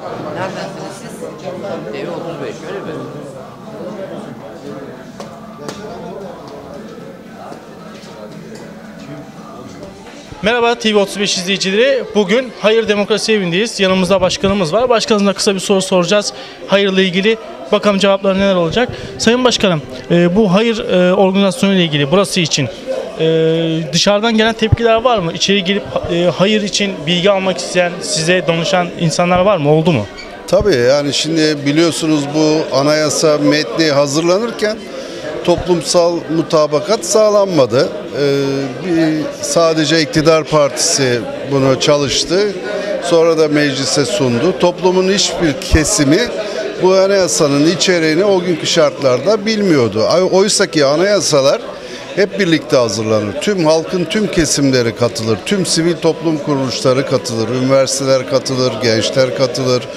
Neredensiniz siz? Evi 35 öyle mi? Merhaba TV35 izleyicileri. Bugün Hayır Demokrasi Evi'ndeyiz. Yanımızda başkanımız var. Başkanımıza kısa bir soru soracağız. Hayırla ilgili. Bakalım cevapları neler olacak. Sayın Başkanım, e, bu hayır e, organizasyonu ile ilgili burası için e, dışarıdan gelen tepkiler var mı? İçeri gelip e, hayır için bilgi almak isteyen, size danışan insanlar var mı? Oldu mu? Tabii yani şimdi biliyorsunuz bu anayasa metni hazırlanırken toplumsal mutabakat sağlanmadı. Ee, bir, sadece iktidar partisi bunu çalıştı. Sonra da meclise sundu. Toplumun hiçbir kesimi bu anayasanın içeriğini o günkü şartlarda bilmiyordu. Oysa ki anayasalar hep birlikte hazırlanır. Tüm halkın tüm kesimleri katılır. Tüm sivil toplum kuruluşları katılır. Üniversiteler katılır, gençler katılır.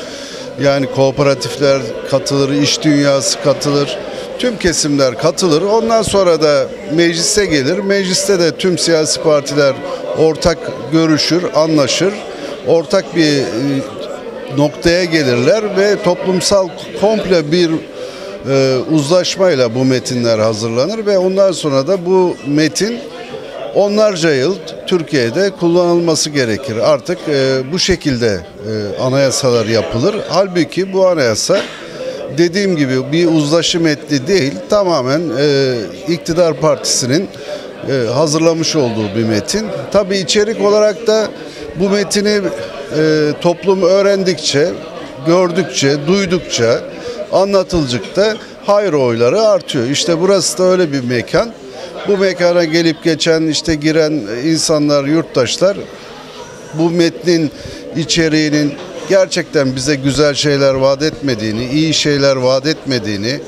Yani kooperatifler katılır, iş dünyası katılır. Tüm kesimler katılır. Ondan sonra da meclise gelir. Mecliste de tüm siyasi partiler ortak görüşür, anlaşır. Ortak bir e, noktaya gelirler ve toplumsal komple bir e, uzlaşmayla bu metinler hazırlanır ve ondan sonra da bu metin onlarca yıl Türkiye'de kullanılması gerekir. Artık e, bu şekilde e, anayasalar yapılır. Halbuki bu anayasa dediğim gibi bir uzlaşı metni değil, tamamen e, iktidar partisinin e, hazırlamış olduğu bir metin. Tabii içerik olarak da bu metini e, toplum öğrendikçe, gördükçe, duydukça, anlatıldıkça hayır oyları artıyor. İşte burası da öyle bir mekan. Bu mekana gelip geçen işte giren insanlar, yurttaşlar bu metnin içeriğinin gerçekten bize güzel şeyler vaat etmediğini, iyi şeyler vaat etmediğini,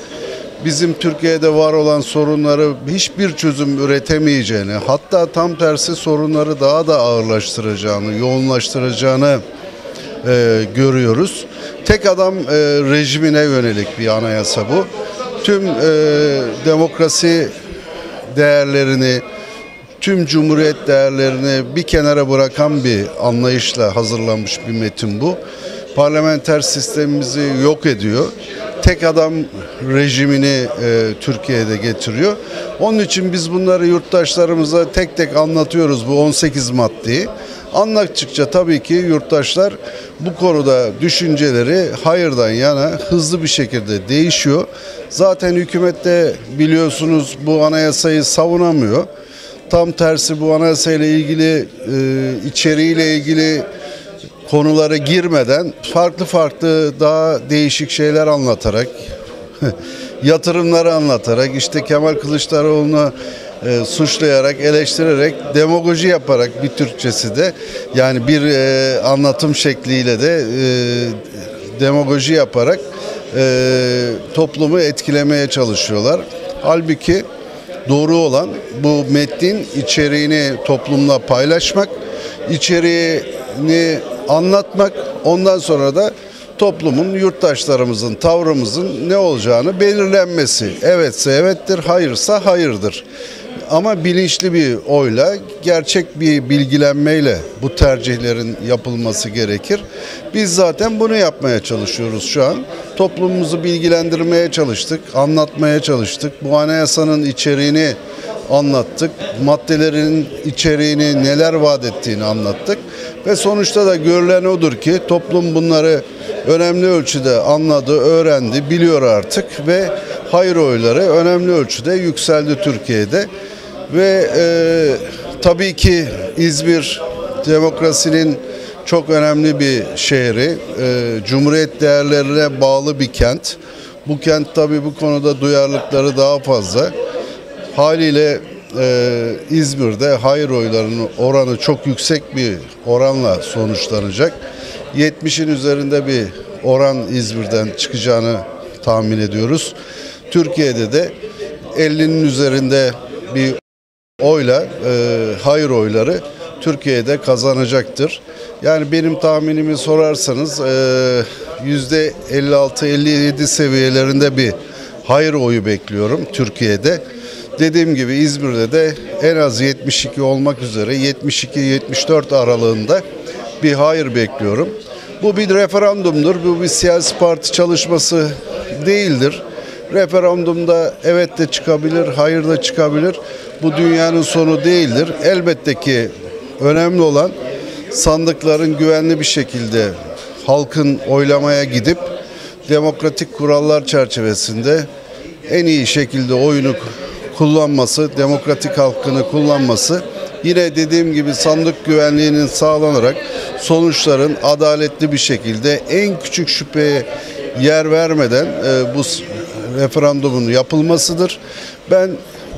bizim Türkiye'de var olan sorunları hiçbir çözüm üretemeyeceğini, hatta tam tersi sorunları daha da ağırlaştıracağını, yoğunlaştıracağını e, görüyoruz. Tek adam e, rejimine yönelik bir anayasa bu. Tüm e, demokrasi değerlerini, tüm cumhuriyet değerlerini bir kenara bırakan bir anlayışla hazırlanmış bir metin bu. Parlamenter sistemimizi yok ediyor. Tek adam rejimini e, Türkiye'de getiriyor. Onun için biz bunları yurttaşlarımıza tek tek anlatıyoruz bu 18 maddeyi. Anlattıkça tabii ki yurttaşlar bu konuda düşünceleri hayırdan yana hızlı bir şekilde değişiyor. Zaten hükümette biliyorsunuz bu anayasayı savunamıyor. Tam tersi bu anayasayla ilgili e, içeriğiyle ilgili konulara girmeden farklı farklı daha değişik şeyler anlatarak yatırımları anlatarak işte Kemal Kılıçdaroğlu'nu e, suçlayarak, eleştirerek, demagoji yaparak bir Türkçesi de yani bir e, anlatım şekliyle de e, demagoji yaparak e, toplumu etkilemeye çalışıyorlar. Halbuki doğru olan bu metnin içeriğini toplumla paylaşmak, içeriğini anlatmak, ondan sonra da toplumun, yurttaşlarımızın, tavrımızın ne olacağını belirlenmesi. Evetse evettir, hayırsa hayırdır. Ama bilinçli bir oyla, gerçek bir bilgilenmeyle bu tercihlerin yapılması gerekir. Biz zaten bunu yapmaya çalışıyoruz şu an. Toplumumuzu bilgilendirmeye çalıştık, anlatmaya çalıştık. Bu anayasanın içeriğini anlattık. Maddelerin içeriğini neler vaat ettiğini anlattık. Ve sonuçta da görülen odur ki toplum bunları önemli ölçüde anladı, öğrendi, biliyor artık ve hayır oyları önemli ölçüde yükseldi Türkiye'de. Ve e, tabii ki İzmir demokrasinin çok önemli bir şehri, e, cumhuriyet değerlerine bağlı bir kent. Bu kent tabii bu konuda duyarlılıkları daha fazla. Haliyle e, İzmir'de hayır oylarının oranı çok yüksek bir oranla sonuçlanacak. 70'in üzerinde bir oran İzmir'den çıkacağını tahmin ediyoruz. Türkiye'de de 50'nin üzerinde bir oyla e, hayır oyları Türkiye'de kazanacaktır. Yani benim tahminimi sorarsanız e, yüzde 56-57 seviyelerinde bir hayır oyu bekliyorum Türkiye'de. Dediğim gibi İzmir'de de en az 72 olmak üzere 72-74 aralığında bir hayır bekliyorum. Bu bir referandumdur. Bu bir siyasi parti çalışması değildir. Referandumda evet de çıkabilir, hayır da çıkabilir. Bu dünyanın sonu değildir. Elbette ki önemli olan sandıkların güvenli bir şekilde halkın oylamaya gidip demokratik kurallar çerçevesinde en iyi şekilde oyunu kullanması, demokratik hakkını kullanması yine dediğim gibi sandık güvenliğinin sağlanarak sonuçların adaletli bir şekilde en küçük şüpheye yer vermeden e, bu referandumun yapılmasıdır. Ben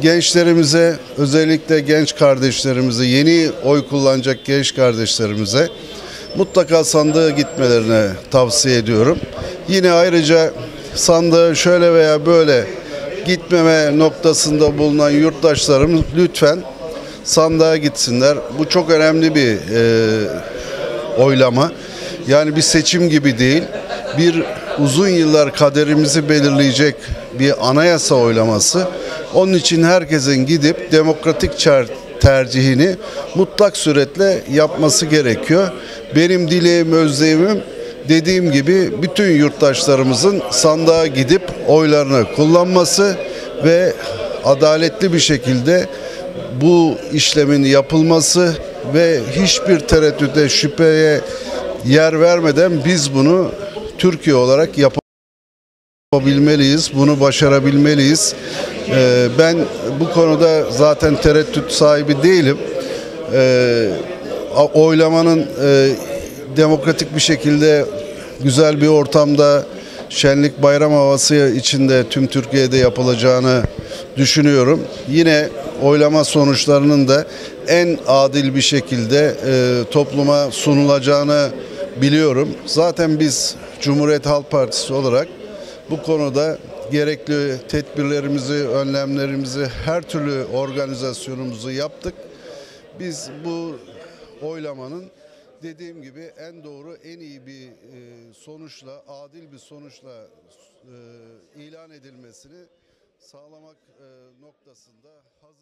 gençlerimize özellikle genç kardeşlerimize yeni oy kullanacak genç kardeşlerimize mutlaka sandığa gitmelerini tavsiye ediyorum. Yine ayrıca sandığa şöyle veya böyle gitmeme noktasında bulunan yurttaşlarımız lütfen sandığa gitsinler. Bu çok önemli bir e, oylama. Yani bir seçim gibi değil. Bir uzun yıllar kaderimizi belirleyecek bir anayasa oylaması. Onun için herkesin gidip demokratik tercihini mutlak suretle yapması gerekiyor. Benim dileğim, özlemim dediğim gibi bütün yurttaşlarımızın sandığa gidip oylarını kullanması ve adaletli bir şekilde bu işlemin yapılması ve hiçbir tereddüte, şüpheye yer vermeden biz bunu Türkiye olarak yapabilmeliyiz, bunu başarabilmeliyiz. Ee, ben bu konuda zaten tereddüt sahibi değilim. Ee, oylamanın e, demokratik bir şekilde güzel bir ortamda şenlik bayram havası içinde tüm Türkiye'de yapılacağını düşünüyorum. Yine oylama sonuçlarının da en adil bir şekilde e, topluma sunulacağını biliyorum. Zaten biz Cumhuriyet Halk Partisi olarak bu konuda gerekli tedbirlerimizi, önlemlerimizi, her türlü organizasyonumuzu yaptık. Biz bu oylamanın dediğim gibi en doğru, en iyi bir e, sonuçla, adil bir sonuçla e, ilan edilmesini sağlamak e, noktasında hazır.